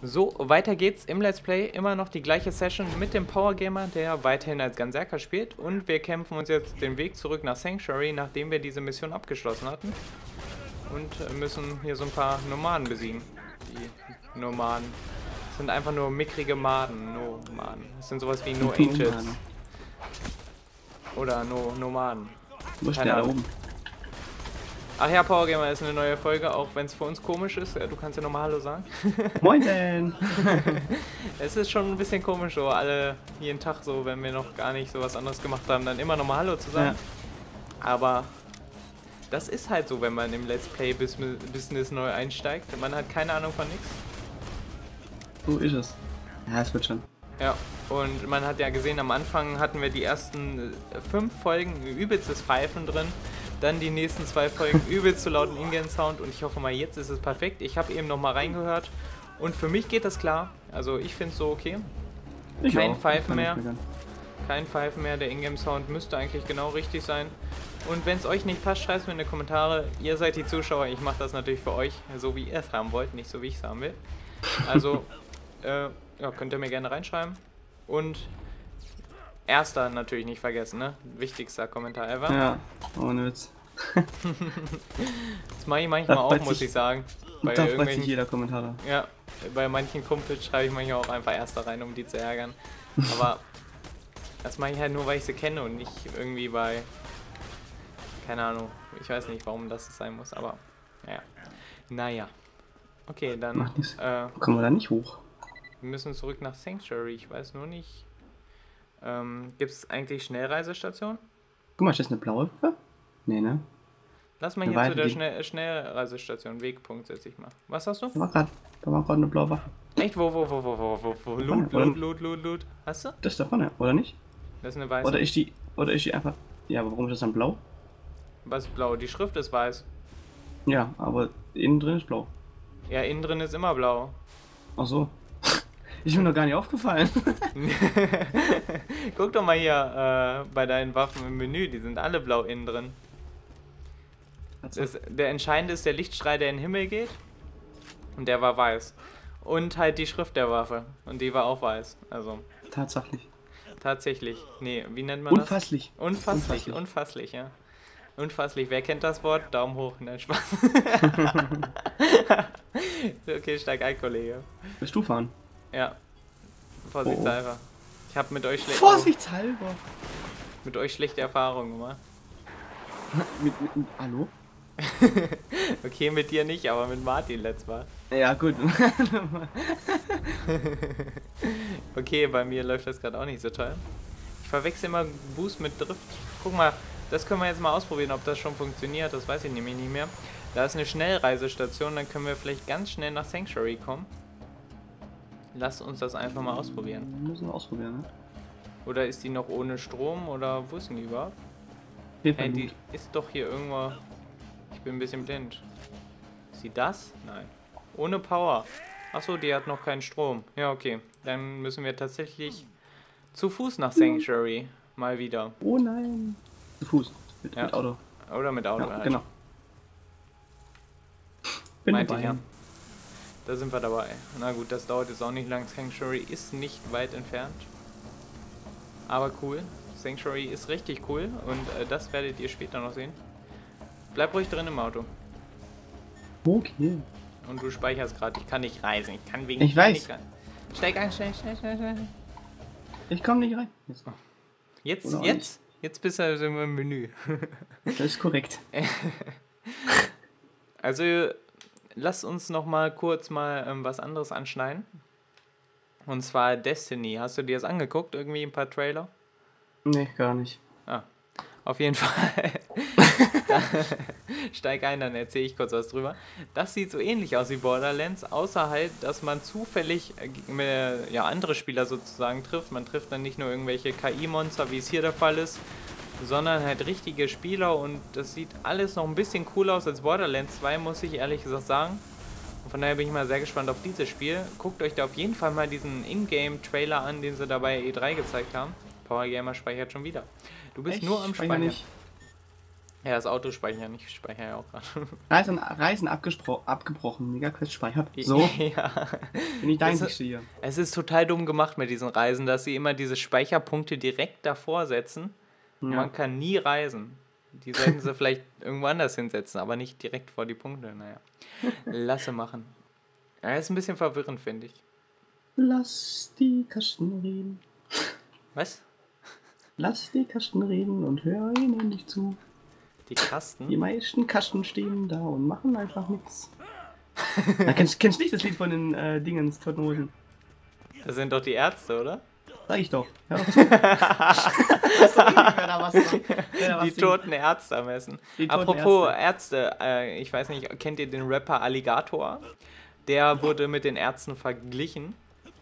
So, weiter geht's im Let's Play. Immer noch die gleiche Session mit dem Power Gamer, der weiterhin als Ganserker spielt. Und wir kämpfen uns jetzt den Weg zurück nach Sanctuary, nachdem wir diese Mission abgeschlossen hatten. Und müssen hier so ein paar Nomaden besiegen. Die Nomaden. Das sind einfach nur mickrige Maden. Nomaden. Das sind sowas wie No Angels. Oder No Nomaden. Wo ist der da oben? Ach ja, Power Gamer ist eine neue Folge, auch wenn es für uns komisch ist. Du kannst ja nochmal Hallo sagen. Moin denn! es ist schon ein bisschen komisch, so alle jeden Tag so, wenn wir noch gar nicht so was anderes gemacht haben, dann immer nochmal Hallo zu sagen. Ja. Aber das ist halt so, wenn man im Let's Play Business neu einsteigt. Man hat keine Ahnung von nichts. So ist es. Ja, es wird schon. Ja, und man hat ja gesehen, am Anfang hatten wir die ersten fünf Folgen übelstes Pfeifen drin. Dann die nächsten zwei Folgen übelst zu lauten Ingame-Sound und ich hoffe mal, jetzt ist es perfekt. Ich habe eben noch mal reingehört und für mich geht das klar. Also ich finde es so okay. Ich Kein auch. Pfeifen mehr. Kein Pfeifen mehr. Der Ingame-Sound müsste eigentlich genau richtig sein. Und wenn es euch nicht passt, schreibt es mir in die Kommentare. Ihr seid die Zuschauer. Ich mache das natürlich für euch, so wie ihr es haben wollt, nicht so wie ich es haben will. Also äh, ja, könnt ihr mir gerne reinschreiben. Und Erster natürlich nicht vergessen, ne? Wichtigster Kommentar ever. Ja, ohne Witz. das mache ich manchmal das auch, muss ich sagen. Bei da freut sich jeder Kommentar. Ja, bei manchen Kumpels schreibe ich manchmal auch einfach Erster rein, um die zu ärgern. Aber das mache ich halt nur, weil ich sie kenne und nicht irgendwie bei... Keine Ahnung, ich weiß nicht, warum das sein muss, aber ja. Naja. Okay, dann... Äh, Kommen wir da nicht hoch? Wir müssen zurück nach Sanctuary, ich weiß nur nicht... Ähm, Gibt es eigentlich Schnellreisestationen? Guck mal, ist das eine blaue Waffe? Nee, ne? Lass mal hier zu der Schnell Schnellreisestation. Wegpunkt setze ich mal. Was hast du? Da war gerade eine blaue Waffe. Echt? Wo, wo, wo, wo, wo, wo, wo? Loot, Loot, Loot, Loot, Loot. Hast du? Das ist da vorne, oder nicht? Das ist eine weiße. Oder ist die, oder ist die einfach... Ja, aber warum ist das dann blau? Was ist blau? Die Schrift ist weiß. Ja, aber innen drin ist blau. Ja, innen drin ist immer blau. Ach so. Ist mir noch gar nicht aufgefallen. Guck doch mal hier äh, bei deinen Waffen im Menü, die sind alle blau innen drin. Das, der entscheidende ist der Lichtstrahl, der in den Himmel geht. Und der war weiß. Und halt die Schrift der Waffe. Und die war auch weiß. Also. Tatsächlich. Tatsächlich. Nee, wie nennt man Unfasslich. das? Unfasslich. Unfasslich, unfasslich, ja. Unfasslich. Wer kennt das Wort? Daumen hoch. Nein, Spaß. okay, steig ein, Kollege. Willst du fahren? Ja. Vorsichtshalber. Oh. Ich habe mit euch schlechte Vorsichtshalber. Mit euch schlechte Erfahrungen gemacht. mit, mit, mit, hallo? okay, mit dir nicht, aber mit Martin letztes Mal. Ja, gut. okay, bei mir läuft das gerade auch nicht so toll. Ich verwechsel immer Boost mit Drift. Guck mal, das können wir jetzt mal ausprobieren, ob das schon funktioniert. Das weiß ich nämlich nicht mehr. Da ist eine Schnellreisestation, dann können wir vielleicht ganz schnell nach Sanctuary kommen. Lass uns das einfach mal ausprobieren. Wir müssen wir ausprobieren, ne? Oder ist die noch ohne Strom oder wo ist denn die überhaupt? Hey, die ist doch hier irgendwo. Ich bin ein bisschen blind. Ist sie das? Nein. Ohne Power. Achso, die hat noch keinen Strom. Ja, okay. Dann müssen wir tatsächlich zu Fuß nach Sanctuary. Mal wieder. Oh nein. Zu Fuß. Mit, ja. mit Auto. Oder mit Auto. Ja, halt. Genau. Bin Meinte. Ich, ja. Da sind wir dabei. Na gut, das dauert jetzt auch nicht lang. Sanctuary ist nicht weit entfernt. Aber cool. Sanctuary ist richtig cool und äh, das werdet ihr später noch sehen. Bleib ruhig drin im Auto. Okay. Und du speicherst gerade. Ich kann nicht reisen. Ich kann wegen Ich weiß. Steig ein, steig, steig, steig, steig. Ich komme nicht rein. Jetzt, jetzt, jetzt, jetzt bist du im Menü. das ist korrekt. also lass uns noch mal kurz mal ähm, was anderes anschneiden. Und zwar Destiny. Hast du dir das angeguckt? Irgendwie ein paar Trailer? Nee, gar nicht. Ah, auf jeden Fall. Steig ein, dann erzähle ich kurz was drüber. Das sieht so ähnlich aus wie Borderlands, außer halt, dass man zufällig äh, ja, andere Spieler sozusagen trifft. Man trifft dann nicht nur irgendwelche KI-Monster, wie es hier der Fall ist, sondern halt richtige Spieler und das sieht alles noch ein bisschen cooler aus als Borderlands 2, muss ich ehrlich gesagt sagen. Und von daher bin ich mal sehr gespannt auf dieses Spiel. Guckt euch da auf jeden Fall mal diesen Ingame-Trailer an, den sie da bei E3 gezeigt haben. Power Gamer speichert schon wieder. Du bist Echt? nur am Speichern. Nicht. Ja, das Auto speichern, ich speichere ja auch gerade. Reisen, Reisen abgebrochen. Mega Quest speichert. So, ja. bin ich dein hier. Es ist total dumm gemacht mit diesen Reisen, dass sie immer diese Speicherpunkte direkt davor setzen. Ja. Man kann nie reisen. Die sollten sie vielleicht irgendwo anders hinsetzen, aber nicht direkt vor die Punkte. Naja. Lasse machen. Ja, ist ein bisschen verwirrend, finde ich. Lass die Kasten reden. Was? Lass die Kasten reden und hör ihnen nicht zu. Die Kasten? Die meisten Kasten stehen da und machen einfach nichts. Kennst, kennst nicht das Lied von den äh, Dingens, Toten Hosen? Das sind doch die Ärzte, oder? Sag ich doch. Hör zu. Was Die toten Ärzte am toten Apropos Ärzte, äh, ich weiß nicht, kennt ihr den Rapper Alligator? Der wurde mit den Ärzten verglichen,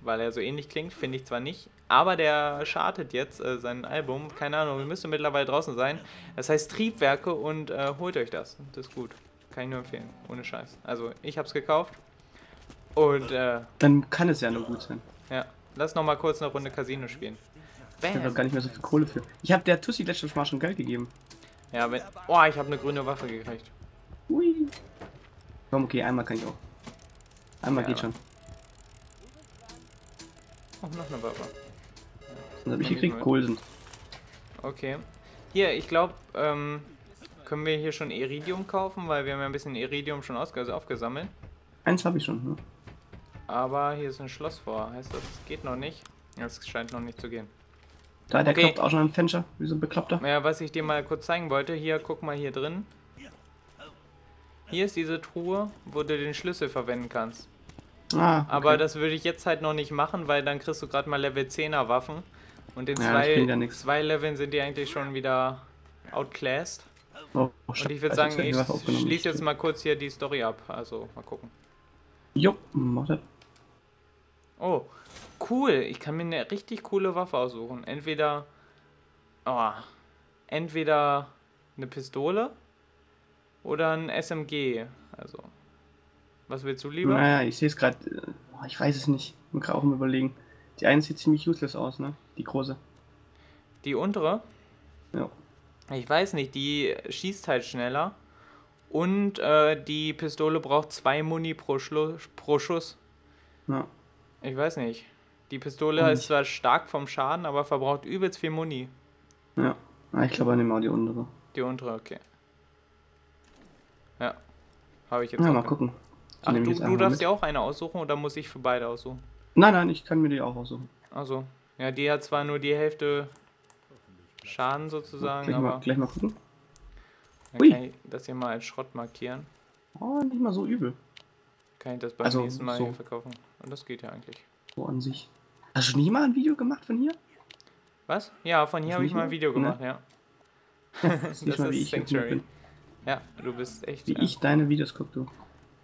weil er so ähnlich klingt, finde ich zwar nicht. Aber der chartet jetzt äh, sein Album, keine Ahnung, müsste mittlerweile draußen sein. Das heißt Triebwerke und äh, holt euch das. Das ist gut. Kann ich nur empfehlen, ohne Scheiß. Also ich hab's gekauft. Und äh, Dann kann es ja nur gut sein. ja, lass noch mal kurz eine Runde Casino spielen. Ich habe Bam. gar nicht mehr so viel Kohle für. Ich habe der Tussi letztes Mal schon Geld gegeben. Ja, wenn. Oh, ich habe eine grüne Waffe gekriegt. Hui. Komm, okay, einmal kann ich auch. Einmal Ja, geht schon. Oh, noch eine Waffe. Dann habe ich gekriegt sind. Okay. Hier, ich glaube, ähm, können wir hier schon Iridium kaufen, weil wir haben ja ein bisschen Iridium schon also aufgesammelt. Eins habe ich schon. Ne? Aber hier ist ein Schloss vor. Heißt das, es geht noch nicht? Es scheint noch nicht zu gehen. Da, der Okay. kloppt auch schon ein Fenster, wie so ein Bekloppter. Ja, was ich dir mal kurz zeigen wollte, hier, guck mal hier drin. Hier ist diese Truhe, wo du den Schlüssel verwenden kannst. Ah, okay. Aber das würde ich jetzt halt noch nicht machen, weil dann kriegst du gerade mal Level 10er Waffen. Und in Ja, zwei, Leveln sind die eigentlich schon wieder outclassed. Oh, Und ich würde sagen, ich schließe jetzt jetzt mal kurz hier die Story ab. Also, mal gucken. Jo, mach das. Oh, cool. Ich kann mir eine richtig coole Waffe aussuchen. Entweder. Oh, entweder eine Pistole oder ein SMG. Also. Was willst du lieber? Naja, ich sehe es gerade. Ich weiß es nicht. Ich bin gerade auch im Überlegen. Die eine sieht ziemlich useless aus, ne? Die große. Die untere? Ja. Ich weiß nicht, die schießt halt schneller. Und äh, die Pistole braucht zwei Muni pro, Schlu pro Schuss. Ja. Ich weiß nicht. Die Pistole Und- ist zwar stark vom Schaden, aber verbraucht übelst viel Muni. Ja. Ah, ich glaube, ich nehme auch die untere. Die untere, okay. Ja. Habe ich jetzt Ja, mal ge- gucken. Ach, du, du darfst dir auch eine aussuchen oder muss ich für beide aussuchen? Nein, nein, ich kann mir die auch aussuchen. Also, ja, die hat zwar nur die Hälfte Schaden sozusagen, Gleich mal, aber gleich mal gucken. dann Ui. kann ich das hier mal als Schrott markieren. Oh, nicht mal so übel. Kann ich das beim Also, nächsten Mal so. hier verkaufen. Und das geht ja eigentlich. So an sich. Hast du nie mal ein Video gemacht von hier? Was? Ja, von hier Ich habe ich mal ein mal? Video Ne? gemacht, ja. Das Das mal, wie ist ich Sanctuary. bin. Ja, du bist echt. Wie ja. ich deine Videos guck, du.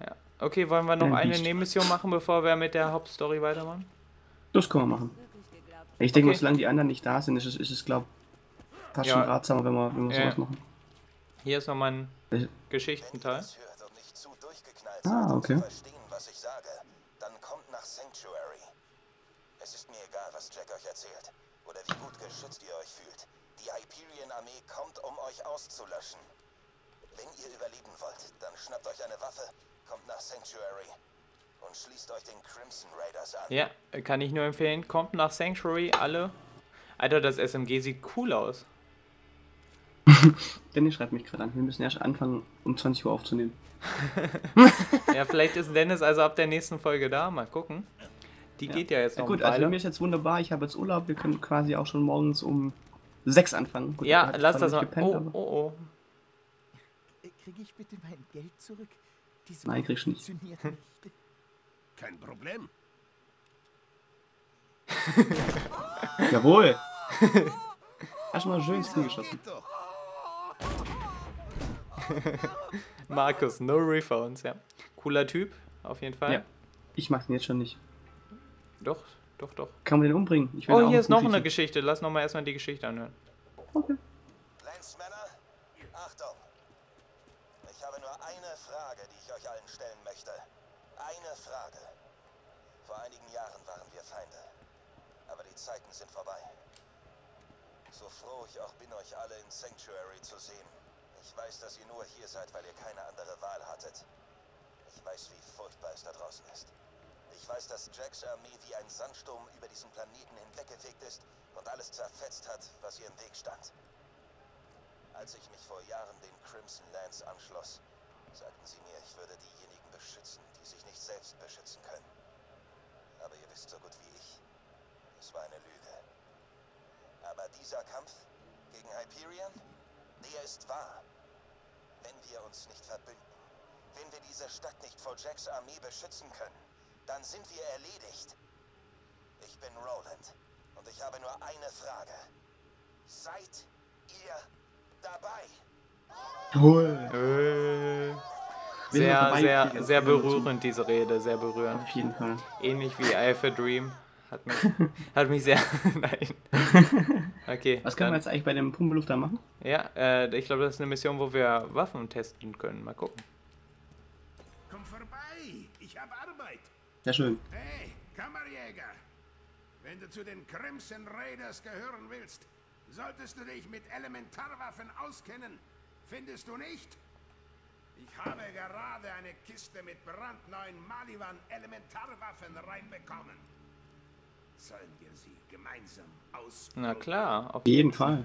Ja. Okay, wollen wir noch Ein eine. Nebenmission machen, bevor wir mit der Hauptstory weitermachen? Das können wir machen. Ich denke mal, Okay. solange die anderen nicht da sind, ist es, ist es glaube fast Ja. schon ratsamer, wenn wir, wenn wir Ja. sowas machen. Hier ist nochmal ein Welche- Geschichtenteil. Ah, okay. zu verstehen, was ich sage, dann kommt nach Sanctuary. Es ist mir egal, was Jack euch erzählt oder wie gut geschützt ihr euch fühlt. Die Hyperion-Armee kommt, um euch auszulöschen. Wenn ihr überleben wollt, dann schnappt euch eine Waffe, kommt nach Sanctuary und schließt euch den Crimson Raiders an. Ja, kann ich nur empfehlen. Kommt nach Sanctuary, alle. Alter, das SMG sieht cool aus. Dennis schreibt mich gerade an. Wir müssen erst anfangen, um 20 Uhr aufzunehmen. Ja, vielleicht ist Dennis also ab der nächsten Folge da. Mal gucken. Die geht ja jetzt Ja, noch gut, also mir ist jetzt wunderbar. Ich habe jetzt Urlaub. Wir können quasi auch schon morgens um 6 anfangen. Gut, ja, lass das mal. gepennt, Oh, aber- oh, oh. Kriege ich bitte mein Geld zurück? Diese Nein, Waffe kriegst du nicht. funktioniert nicht. Kein Problem. Jawohl! Hast du mal schön ins Knie geschossen. Markus, no refunds, ja. Cooler Typ, auf jeden Fall. Ja. Ich mach den jetzt schon nicht. Doch, doch, doch. Kann man den umbringen? Ich will Oh, hier ist noch eine Geschichte. Lass noch mal erstmal die Geschichte anhören. Okay. Landsmänner, Achtung! Ich habe nur eine Frage, die ich euch allen stellen möchte. Eine Frage. Vor einigen Jahren waren wir Feinde. Aber die Zeiten sind vorbei. So froh ich auch bin, euch alle in Sanctuary zu sehen. Ich weiß, dass ihr nur hier seid, weil ihr keine andere Wahl hattet. Ich weiß, wie furchtbar es da draußen ist. Ich weiß, dass Jacks Armee wie ein Sandsturm über diesen Planeten hinweggefegt ist und alles zerfetzt hat, was ihr im Weg stand. Als ich mich vor Jahren den Crimson Lands anschloss, sagten sie mir, ich würde diejenigen beschützen, die sich nicht selbst beschützen können. Aber ihr wisst so gut wie ich, es war eine Lüge. Aber dieser Kampf gegen Hyperion, der ist wahr. Wenn wir uns nicht verbünden, wenn wir diese Stadt nicht vor Jacks Armee beschützen können, dann sind wir erledigt. Ich bin Roland und ich habe nur eine Frage. Seid ihr dabei? Wir sind sehr, sehr, wir sehr berührend, diese Rede, sehr berührend. Auf jeden Fall. Ähnlich wie I Have a Dream. Hat mich, hat mich sehr. Nein. Okay. Was können wir dann- jetzt eigentlich bei dem Pumpelufter machen? Ja, äh, ich glaube, das ist eine Mission, wo wir Waffen testen können. Mal gucken. Komm vorbei, ich habe Arbeit. Sehr schön. Hey, Kammerjäger. Wenn du zu den Crimson Raiders gehören willst, solltest du dich mit Elementarwaffen auskennen. Findest du nicht? Ich habe gerade eine Kiste mit brandneuen Maliwan Elementarwaffen reinbekommen. Sollen wir sie gemeinsam ausprobieren? Na klar, auf Auf jeden Fall.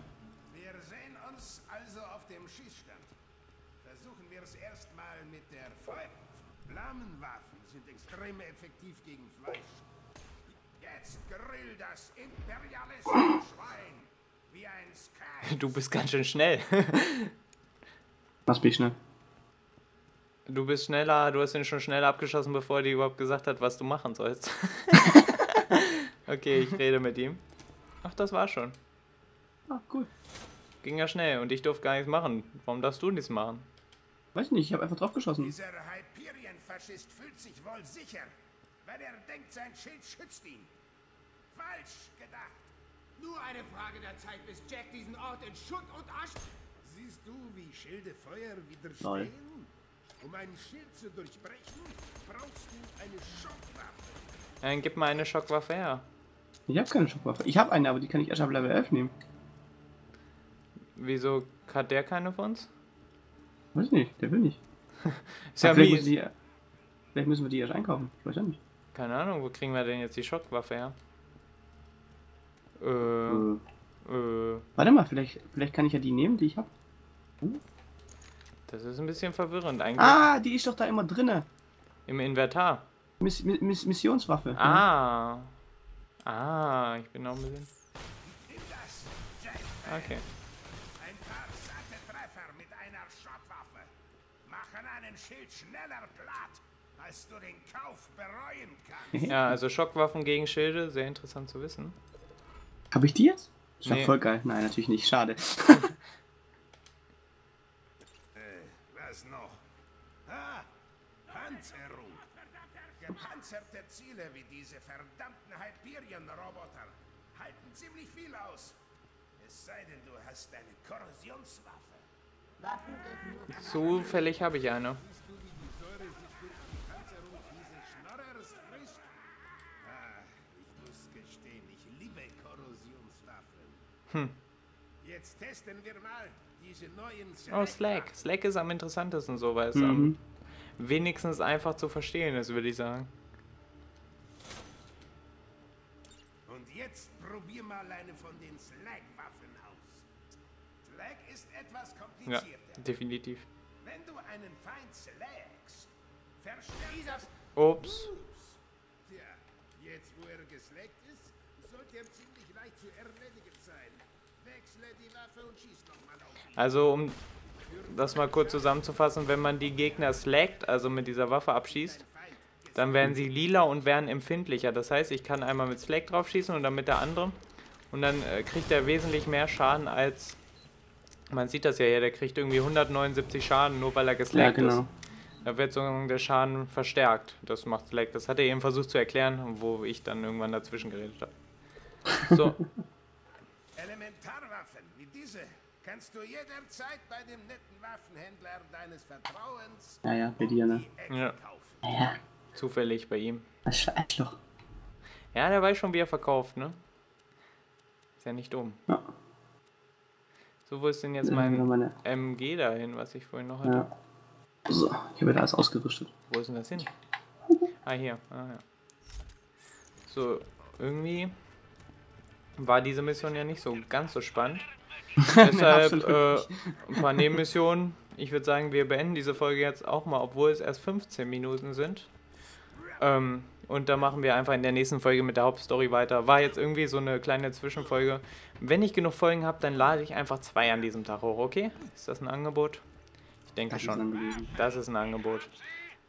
Wir sehen uns also auf dem Schießstand. Versuchen wir es erstmal mit der Feuer. Flammenwaffen sind extrem effektiv gegen Fleisch. Jetzt grill das imperialistische Schwein wie ein Sky. Du bist ganz schön schnell. Was bin ich schnell? Du bist schneller, du hast ihn schon schnell abgeschossen, bevor er dir überhaupt gesagt hat, was du machen sollst. okay, ich rede mit ihm. Ach, das war schon. Ah, cool. Ging ja schnell und ich durfte gar nichts machen. Warum darfst du nichts machen? Weiß nicht, ich habe einfach drauf geschossen. Dieser Hyperion-Faschist fühlt sich wohl sicher, weil er denkt, sein Schild schützt ihn. Falsch gedacht. Nur eine Frage der Zeit, bis Jack diesen Ort in Schutt und Asche... Siehst du, wie Schilde Feuer widerstehen? Lol. Um ein Schild zu durchbrechen, brauchst du eine Schockwaffe. Dann gib mal eine Schockwaffe her. Ich habe keine Schockwaffe. Ich habe eine, aber die kann ich erst ab Level 11 nehmen. Wieso hat der keine von uns? Weiß nicht, der will nicht. Ist ja mies. Vielleicht müssen wir die erst einkaufen. Ich weiß ja nicht. Keine Ahnung, wo kriegen wir denn jetzt die Schockwaffe her? Äh, Äh, äh, warte mal, vielleicht, vielleicht kann ich ja die nehmen, die ich habe. das ist ein bisschen verwirrend eigentlich. Ah, die ist doch da immer drinne. Im Inventar. Miss, Miss, Missionswaffe. Ah. Ah, ich bin noch ein bisschen. Okay. Ein paar satte Treffer mit einer Schockwaffe machen einen Schild schneller platt, als du den Kauf bereuen kannst. Ja, also Schockwaffen gegen Schilde, sehr interessant zu wissen. Habe ich die jetzt? War Nee. voll geil. Nein, natürlich nicht. Schade. Was noch? Ah, Panzerung. Gepanzerte Ziele wie diese verdammten Hyperion-Roboter halten ziemlich viel aus. Es sei denn, du hast eine Korrosionswaffe. Zufällig habe ich eine. Siehst du, wie die Säure sich durch die Panzerung dieses Schnorrers frisst? Ah, ich muss gestehen, ich liebe Korrosionswaffen. Hm. Jetzt testen wir mal diese neuen Oh, Slack. Slack ist am interessantesten so, weil es Mhm. am wenigstens einfach zu verstehen ist, würde ich sagen. Und jetzt probier mal eine von den Slag-Waffen aus. Slag ist etwas Ja, komplizierter. definitiv. Wenn du einen Feind slagst, verstärkt Ups. Tja, jetzt wo er geslagt ist, sollte er ziemlich leicht zu erledigen sein. Wechsle die Waffe und schieß nochmal auf ihn. Also, um das mal kurz zusammenzufassen, wenn man die Gegner slackt, also mit dieser Waffe abschießt, dann werden sie lila und werden empfindlicher. Das heißt, ich kann einmal mit Slack drauf schießen und dann mit der anderen. Und dann äh, kriegt er wesentlich mehr Schaden als. Man sieht das ja hier, der kriegt irgendwie 179 Schaden, nur weil er Ja, geslackt genau. ist. Da wird so der Schaden verstärkt. Das macht Slack. Das hat er eben versucht zu erklären, wo ich dann irgendwann dazwischen geredet habe. So, Elementarwaffen wie diese kannst du jederzeit bei dem netten Waffenhändler deines Vertrauens Ja, ja, bei dir, ne? Ja. kaufen. Ja, zufällig bei ihm. das ist Arschloch. Ja, der weiß schon, wie er verkauft, ne? Ist ja nicht dumm. Ja. So, wo ist denn jetzt Äh, mein meine, MG dahin, was ich vorhin noch hatte? ja. Ja. MG dahin, was ich vorhin noch hatte? ja. So, hier wird alles ausgerüstet. Wo ist denn das hin? Ah, hier. Ah, ja. So, irgendwie war diese Mission ja nicht so ganz so spannend. Deshalb äh, ein paar Nebenmissionen. Ich würde sagen, wir beenden diese Folge jetzt auch mal, obwohl es erst 15 Minuten sind. Ähm, und da machen wir einfach in der nächsten Folge mit der Hauptstory weiter. War jetzt irgendwie so eine kleine Zwischenfolge. Wenn ich genug Folgen habe, dann lade ich einfach zwei an diesem Tag hoch, okay? Ist das ein Angebot? Ich denke Das schon. Das ist ein Angebot.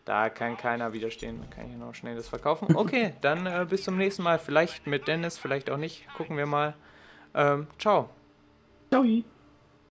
Da kann keiner widerstehen. Da kann ich noch schnell das verkaufen. Okay, dann äh, bis zum nächsten Mal. Vielleicht mit Dennis, vielleicht auch nicht. Gucken wir mal. Ähm, ciao. Ciao.